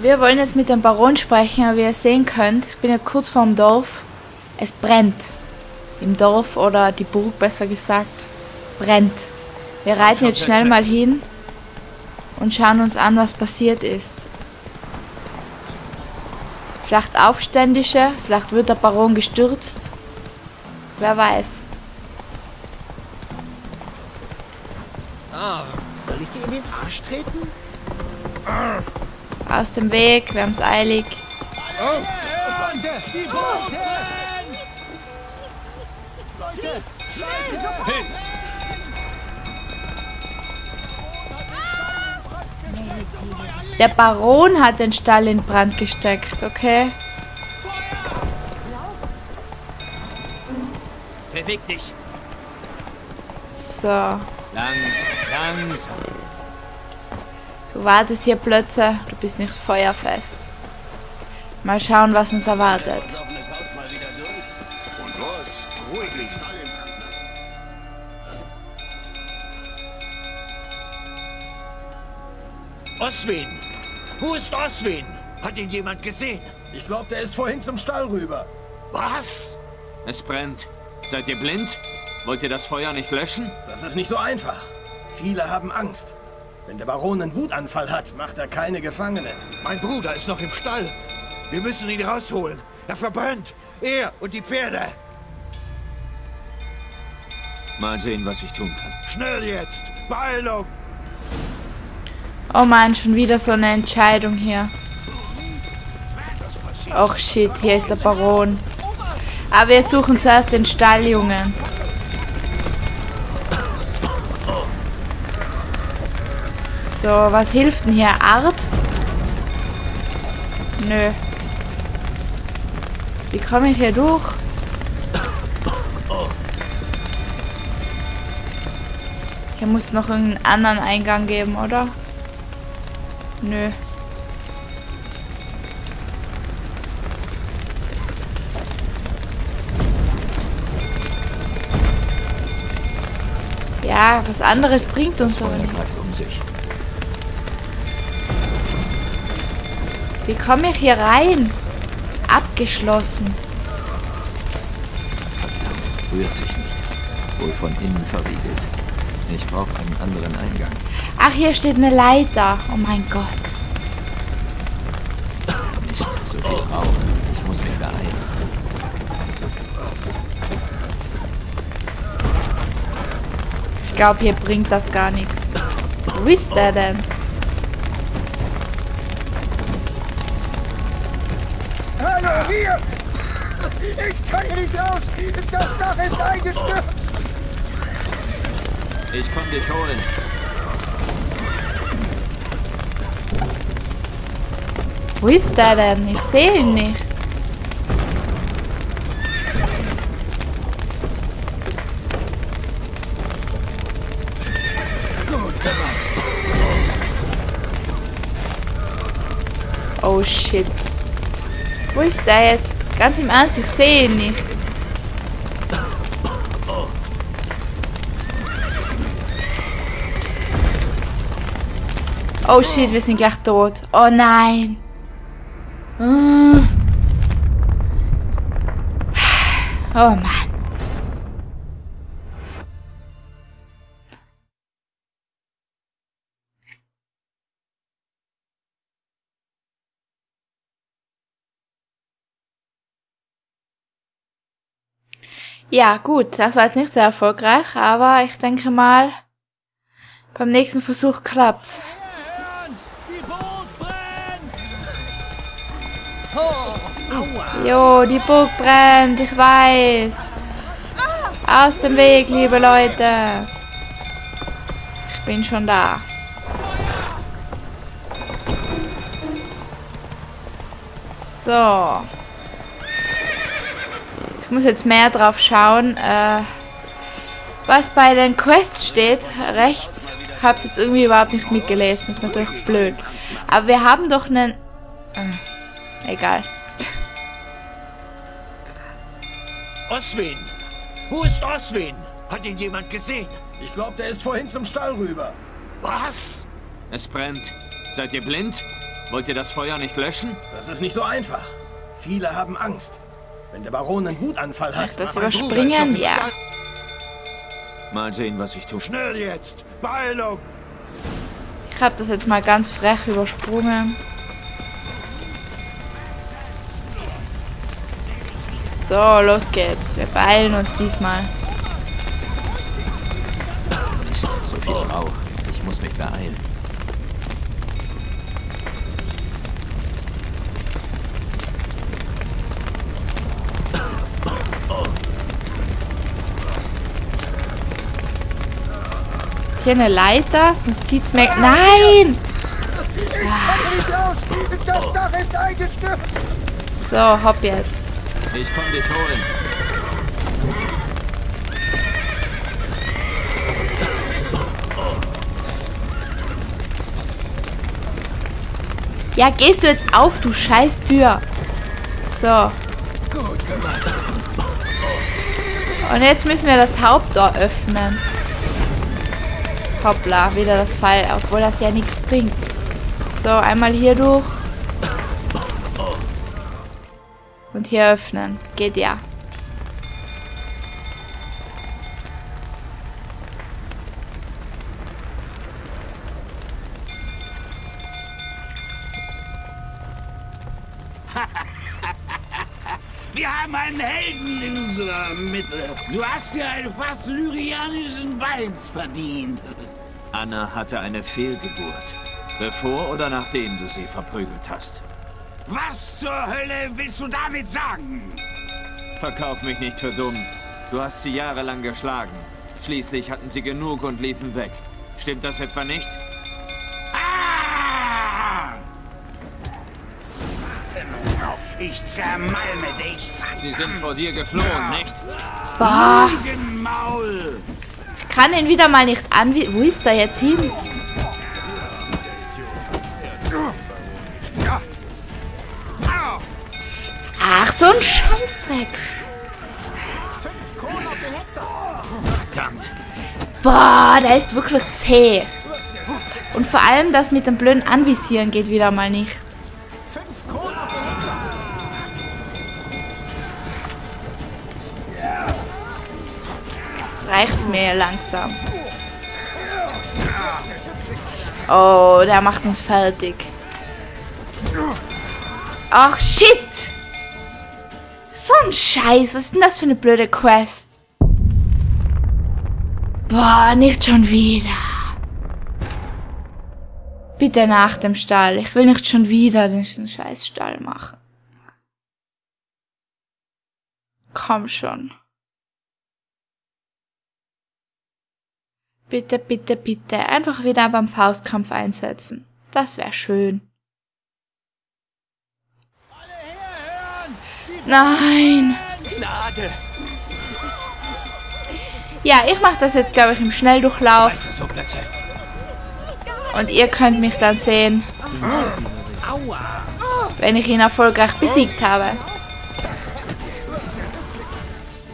Wir wollen jetzt mit dem Baron sprechen, aber wie ihr sehen könnt, ich bin jetzt kurz vorm Dorf. Es brennt. Im Dorf oder die Burg besser gesagt. Brennt. Wir reiten jetzt schnell mal hin und schauen uns an, was passiert ist. Vielleicht Aufständische, vielleicht wird der Baron gestürzt. Wer weiß. Ah, soll ich dir in den Arsch treten? Aus dem Weg, wir haben es eilig. Oh, Leute, die Boote! Leute, schnell, sofort! Der Baron hat den Stall in Brand gesteckt, okay? Beweg dich. So. Langsam, langsam. Du wartest hier plötzlich, du bist nicht feuerfest. Mal schauen, was uns erwartet. Oswin! Wo ist Oswin? Hat ihn jemand gesehen? Ich glaube, der ist vorhin zum Stall rüber. Was? Es brennt. Seid ihr blind? Wollt ihr das Feuer nicht löschen? Das ist nicht so einfach. Viele haben Angst. Wenn der Baron einen Wutanfall hat, macht er keine Gefangenen. Mein Bruder ist noch im Stall. Wir müssen ihn rausholen. Er verbrennt. Er und die Pferde. Mal sehen, was ich tun kann. Schnell jetzt! Beeilung! Oh man, schon wieder so eine Entscheidung hier. Och shit, hier ist der Baron. Aber wir suchen zuerst den Stalljungen. So, was hilft denn hier? Art? Nö. Wie komme ich hier durch? Hier muss es noch irgendeinen anderen Eingang geben, oder? Nö. Ja, was anderes bringt uns Feuer nicht. um sich. Wie komme ich hier rein? Abgeschlossen. Verdammt, rührt sich nicht. Wohl von innen verriegelt. Ich brauche einen anderen Eingang. Ach, hier steht eine Leiter. Oh mein Gott. Mist, so viel Rauch. Ich muss mich beeilen. Ich glaube, hier bringt das gar nichts. Wo ist der denn? Ich kann hier nicht raus! Das Dach ist eingestürzt! Ich komm dich holen. Wo ist der denn? Ich sehe ihn nicht. Oh shit. Wo ist der jetzt? Ganz im Ernst, ich sehe ihn nicht. Oh shit, wir sind gleich tot. Oh nein. Ah. Oh Mann. Ja, gut, das war jetzt nicht sehr erfolgreich, aber ich denke mal, beim nächsten Versuch klappt's. Jo, die Burg brennt, ich weiß. Aus dem Weg, liebe Leute. Ich bin schon da. So. Ich muss jetzt mehr drauf schauen, äh, was bei den Quests steht. Rechts. Hab's jetzt irgendwie überhaupt nicht mitgelesen. Ist natürlich blöd. Aber wir haben doch einen... Äh, egal. Oswin! Wo ist Oswin? Hat ihn jemand gesehen? Ich glaube, der ist vorhin zum Stall rüber. Was? Es brennt. Seid ihr blind? Wollt ihr das Feuer nicht löschen? Das ist nicht so einfach. Viele haben Angst. Wenn der Baron einen Wutanfall hat. Ach, das überspringen? Ja. Mal sehen, was ich tue. Schnell jetzt! Beeilung! Ich habe das jetzt mal ganz frech übersprungen. So, los geht's. Wir beeilen uns diesmal. Mist, so viel Rauch. Ich muss mich beeilen. Ist hier eine Leiter? Sonst zieht's mir... Nein! So, hopp jetzt. Ich komm dich holen. Ja, gehst du jetzt auf, du scheiß Tür. So. Und jetzt müssen wir das Haupttor öffnen. Hoppla, wieder das Fall, obwohl das ja nichts bringt. So, einmal hier durch. Und hier öffnen. Geht ja. Unserer Mitte. Du hast dir einen fast lyrianischen Weins verdient. Anna hatte eine Fehlgeburt. Bevor oder nachdem du sie verprügelt hast. Was zur Hölle willst du damit sagen? Verkauf mich nicht für dumm. Du hast sie jahrelang geschlagen. Schließlich hatten sie genug und liefen weg. Stimmt das etwa nicht? Ich zermalme dich. Sie sind vor dir geflohen, nicht? Boah, Maul. ich kann ihn wieder mal nicht anwie... Wo ist er jetzt hin? Ach, so ein Scheißdreck. Verdammt! Boah, der ist wirklich zäh. Und vor allem das mit dem blöden Anvisieren geht wieder mal nicht. Reicht's mir langsam. Oh, der macht uns fertig. Ach, shit! So ein Scheiß, was ist denn das für eine blöde Quest? Boah, nicht schon wieder. Bitte nach dem Stall. Ich will nicht schon wieder diesen scheiß Stall machen. Komm schon. Bitte, bitte, bitte. Einfach wieder beim Faustkampf einsetzen. Das wäre schön. Nein. Ja, ich mache das jetzt, glaube ich, im Schnelldurchlauf. Und ihr könnt mich dann sehen, wenn ich ihn erfolgreich besiegt habe.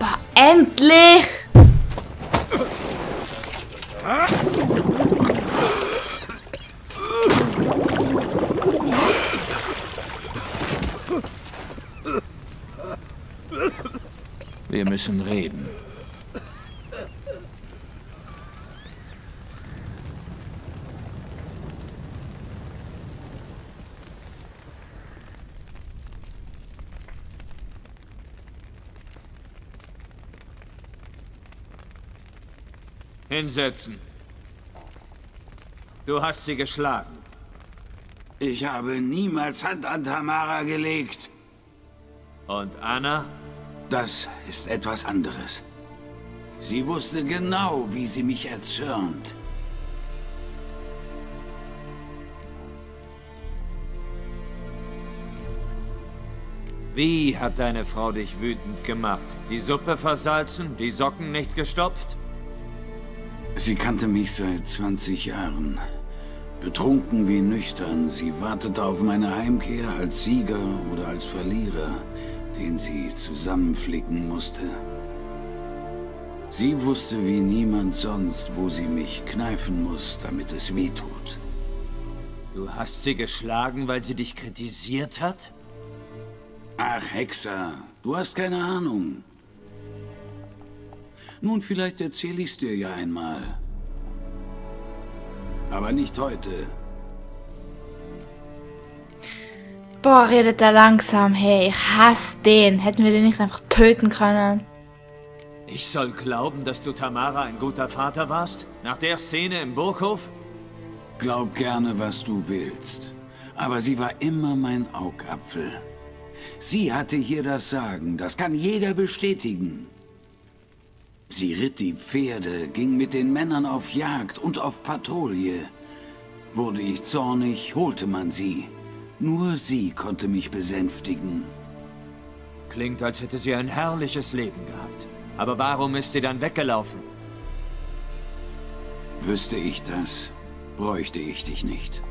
Boah, endlich! Wir müssen reden. Hinsetzen. Du hast sie geschlagen. Ich habe niemals Hand an Tamara gelegt. Und Anna? Das ist etwas anderes. Sie wusste genau, wie sie mich erzürnt. Wie hat deine Frau dich wütend gemacht? Die Suppe versalzen? Die Socken nicht gestopft? Sie kannte mich seit 20 Jahren. Betrunken wie nüchtern, sie wartete auf meine Heimkehr als Sieger oder als Verlierer, den sie zusammenflicken musste. Sie wusste wie niemand sonst, wo sie mich kneifen muss, damit es weh tut. Du hast sie geschlagen, weil sie dich kritisiert hat? Ach, Hexer, du hast keine Ahnung. Nun, vielleicht erzähle ich's dir ja einmal. Aber nicht heute. Boah, redet er langsam. Hey, ich hasse den. Hätten wir den nicht einfach töten können? Ich soll glauben, dass du Tamara ein guter Vater warst? Nach der Szene im Burghof? Glaub gerne, was du willst. Aber sie war immer mein Augapfel. Sie hatte hier das Sagen, das kann jeder bestätigen. Sie ritt die Pferde, ging mit den Männern auf Jagd und auf Patrouille. Wurde ich zornig, holte man sie. Nur sie konnte mich besänftigen. Klingt, als hätte sie ein herrliches Leben gehabt. Aber warum ist sie dann weggelaufen? Wüsste ich das, bräuchte ich dich nicht.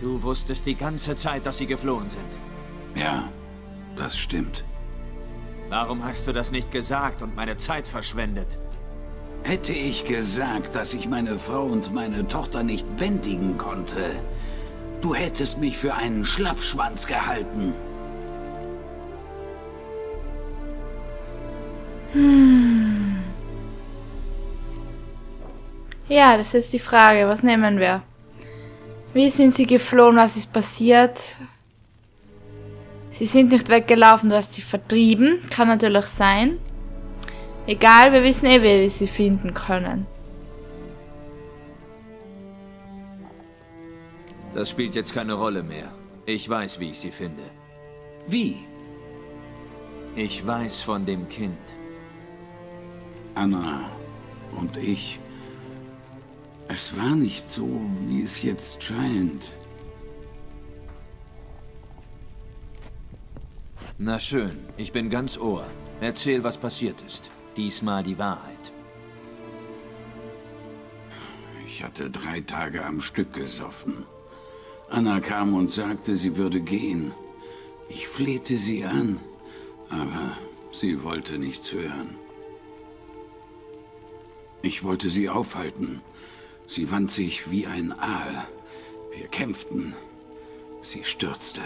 Du wusstest die ganze Zeit, dass sie geflohen sind. Ja, das stimmt. Warum hast du das nicht gesagt und meine Zeit verschwendet? Hätte ich gesagt, dass ich meine Frau und meine Tochter nicht bändigen konnte, du hättest mich für einen Schlappschwanz gehalten. Ja, das ist die Frage. Was nehmen wir? Wie sind sie geflohen? Was ist passiert? Sie sind nicht weggelaufen, du hast sie vertrieben. Kann natürlich sein. Egal, wir wissen eh, wie wir sie finden können. Das spielt jetzt keine Rolle mehr. Ich weiß, wie ich sie finde. Wie? Ich weiß von dem Kind. Anna und ich. Es war nicht so, wie es jetzt scheint. Na schön, ich bin ganz Ohr. Erzähl, was passiert ist. Diesmal die Wahrheit. Ich hatte drei Tage am Stück gesoffen. Anna kam und sagte, sie würde gehen. Ich flehte sie an, aber sie wollte nichts hören. Ich wollte sie aufhalten. Sie wand sich wie ein Aal. Wir kämpften. Sie stürzte.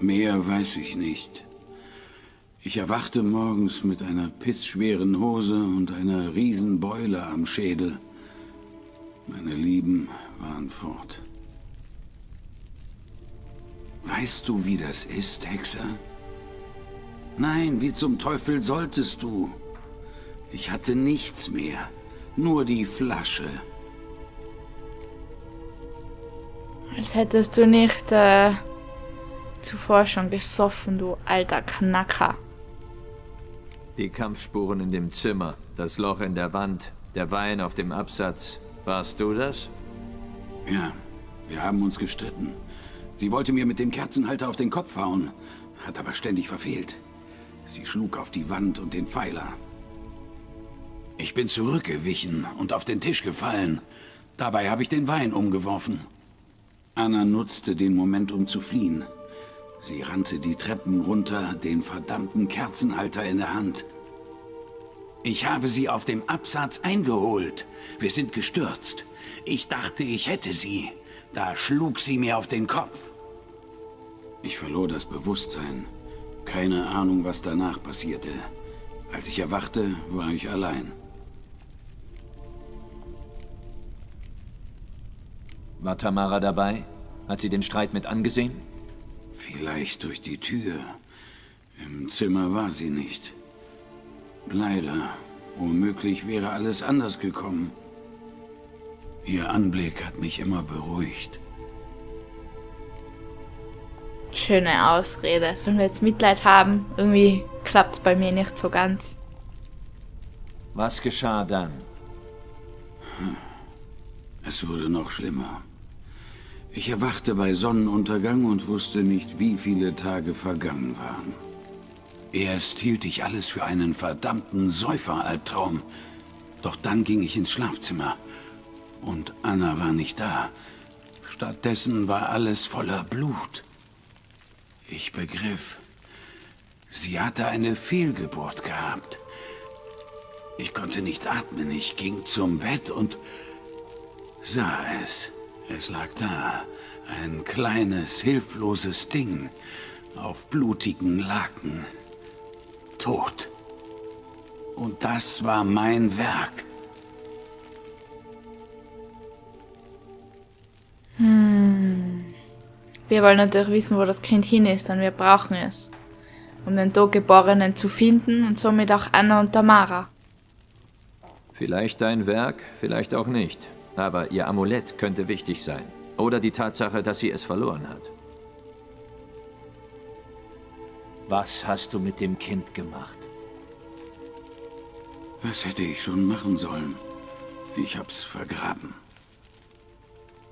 Mehr weiß ich nicht. Ich erwachte morgens mit einer pissschweren Hose und einer Riesenbeule am Schädel. Meine Lieben waren fort. Weißt du, wie das ist, Hexer? Nein, wie zum Teufel solltest du? Ich hatte nichts mehr, nur die Flasche. Als hättest du nicht äh, zuvor schon gesoffen, du alter Knacker. Die Kampfspuren in dem Zimmer, das Loch in der Wand, der Wein auf dem Absatz. Warst du das? Ja, wir haben uns gestritten. Sie wollte mir mit dem Kerzenhalter auf den Kopf hauen, hat aber ständig verfehlt. Sie schlug auf die Wand und den Pfeiler. Ich bin zurückgewichen und auf den Tisch gefallen. Dabei habe ich den Wein umgeworfen. Anna nutzte den Moment, um zu fliehen. Sie rannte die Treppen runter, den verdammten Kerzenhalter in der Hand. Ich habe sie auf dem Absatz eingeholt. Wir sind gestürzt. Ich dachte, ich hätte sie. Da schlug sie mir auf den Kopf. Ich verlor das Bewusstsein. Keine Ahnung, was danach passierte. Als ich erwachte, war ich allein. War Tamara dabei? Hat sie den Streit mit angesehen? Vielleicht durch die Tür. Im Zimmer war sie nicht. Leider. Womöglich wäre alles anders gekommen. Ihr Anblick hat mich immer beruhigt. Schöne Ausrede. Sollen wir jetzt Mitleid haben? Irgendwie klappt es bei mir nicht so ganz. Was geschah dann? Es wurde noch schlimmer. Ich erwachte bei Sonnenuntergang und wusste nicht, wie viele Tage vergangen waren. Erst hielt ich alles für einen verdammten Säuferalbtraum. Doch dann ging ich ins Schlafzimmer. Und Anna war nicht da. Stattdessen war alles voller Blut. Ich begriff, sie hatte eine Fehlgeburt gehabt. Ich konnte nicht atmen. Ich ging zum Bett und sah es. Es lag da, ein kleines, hilfloses Ding, auf blutigen Laken. Tot. Und das war mein Werk. Wir wollen natürlich wissen, wo das Kind hin ist, und wir brauchen es. Um den Totgeborenen zu finden und somit auch Anna und Tamara. Vielleicht dein Werk, vielleicht auch nicht. Aber ihr Amulett könnte wichtig sein. Oder die Tatsache, dass sie es verloren hat. Was hast du mit dem Kind gemacht? Was hätte ich schon machen sollen? Ich hab's vergraben.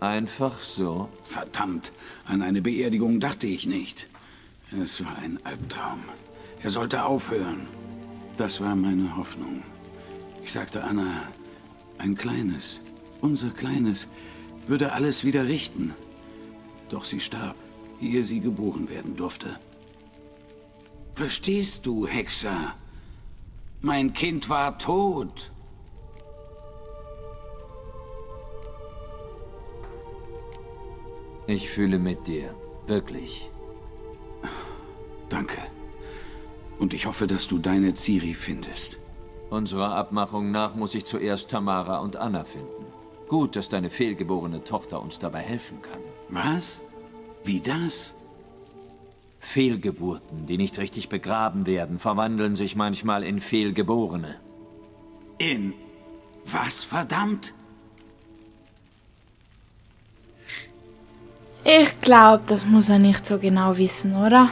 Einfach so? Verdammt, an eine Beerdigung dachte ich nicht. Es war ein Albtraum. Er sollte aufhören. Das war meine Hoffnung. Ich sagte Anna, ein kleines, unser kleines, würde alles wieder richten. Doch sie starb, ehe sie geboren werden durfte. Verstehst du, Hexer? Mein Kind war tot. Ich fühle mit dir. Wirklich. Danke. Und ich hoffe, dass du deine Ciri findest. Unserer Abmachung nach muss ich zuerst Tamara und Anna finden. Gut, dass deine fehlgeborene Tochter uns dabei helfen kann. Was? Wie das? Fehlgeburten, die nicht richtig begraben werden, verwandeln sich manchmal in Fehlgeborene. In was, verdammt? Ich glaube, das muss er nicht so genau wissen, oder?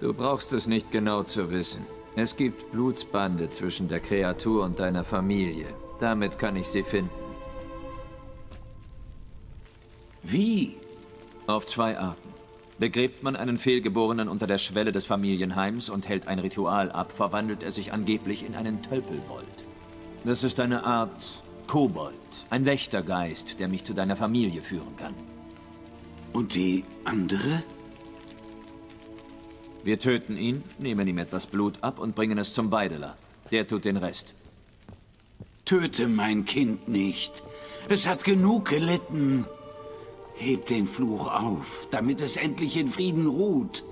Du brauchst es nicht genau zu wissen. Es gibt Blutsbande zwischen der Kreatur und deiner Familie. Damit kann ich sie finden. Wie? Auf zwei Arten. Begräbt man einen Fehlgeborenen unter der Schwelle des Familienheims und hält ein Ritual ab, verwandelt er sich angeblich in einen Tölpelbold. Das ist eine Art Kobold, ein Wächtergeist, der mich zu deiner Familie führen kann. Und die andere? Wir töten ihn, nehmen ihm etwas Blut ab und bringen es zum Weideler. Der tut den Rest. Töte mein Kind nicht. Es hat genug gelitten. Heb den Fluch auf, damit es endlich in Frieden ruht.